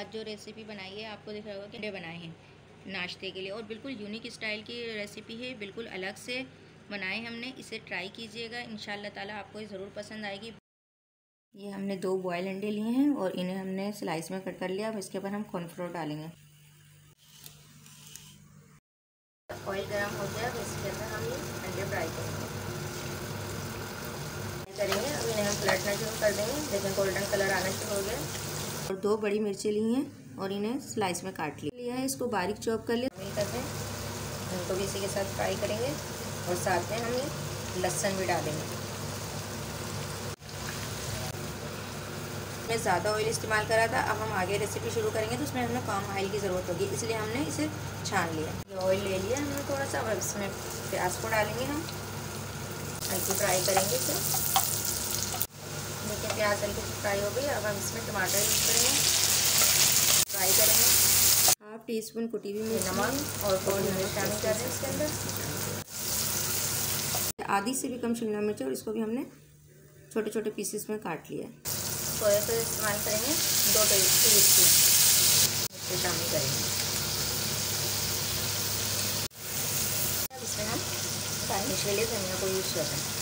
आज जो रेसिपी बनाई है, आपको दिखा होगा कि बनाए हैं नाश्ते के लिए। और बिल्कुल यूनिक स्टाइल की रेसिपी है, बिल्कुल अलग से बनाए हमने। इसे ट्राई कीजिएगा इन ताला आपको ज़रूर पसंद आएगी। ये हमने दो बॉयल अंडे लिए हैं और इन्हें हमने स्लाइस में कट कर लिया। अब इसके ऊपर हम कॉर्नफ्लोर डालेंगे। ऑयल गर्म हो गया तो इसके अंदर हम अंडे फ्राई करेंगे। करेंगे, अब इन्हें हम पलटना शुरू कर देंगे, देखें गोल्डन कलर आना शुरू हो और दो बड़ी मिर्ची ली हैं और इन्हें स्लाइस में काट लिया। है, इसको बारीक चॉप कर लिया। मिल कर दें इनको भी इसी के साथ फ्राई करेंगे और साथ में हम ये लहसन भी डालेंगे। मैं ज़्यादा ऑयल इस्तेमाल करा था, अब हम आगे रेसिपी शुरू करेंगे तो उसमें हमें कम ऑयल की ज़रूरत होगी, इसलिए हमने इसे छान लिया। ये ऑयल ले लिया, हमने थोड़ा सा, अब इसमें प्याज को डालेंगे हम। हल्की फ्राई करेंगे इसे। प्याज हल्की सी फ्राई हो गई अब हम इसमें टमाटर यूज़ करेंगे। फ्राई करेंगे। हाफ़ टी स्पून कुटी हुई मिर्च। नमक और थोड़ी मिर्च शामिल कर रहे हैं इसके अंदर। आधी से भी कम शिमला मिर्च और इसको भी हमने छोटे छोटे पीसेस में काट लिया है। सोया सॉस इस्तेमाल करेंगे दो टी स्पून। शामिल करेंगे। इसमें हम गार्निश के लिए धनिया को यूज़ कर रहे हैं।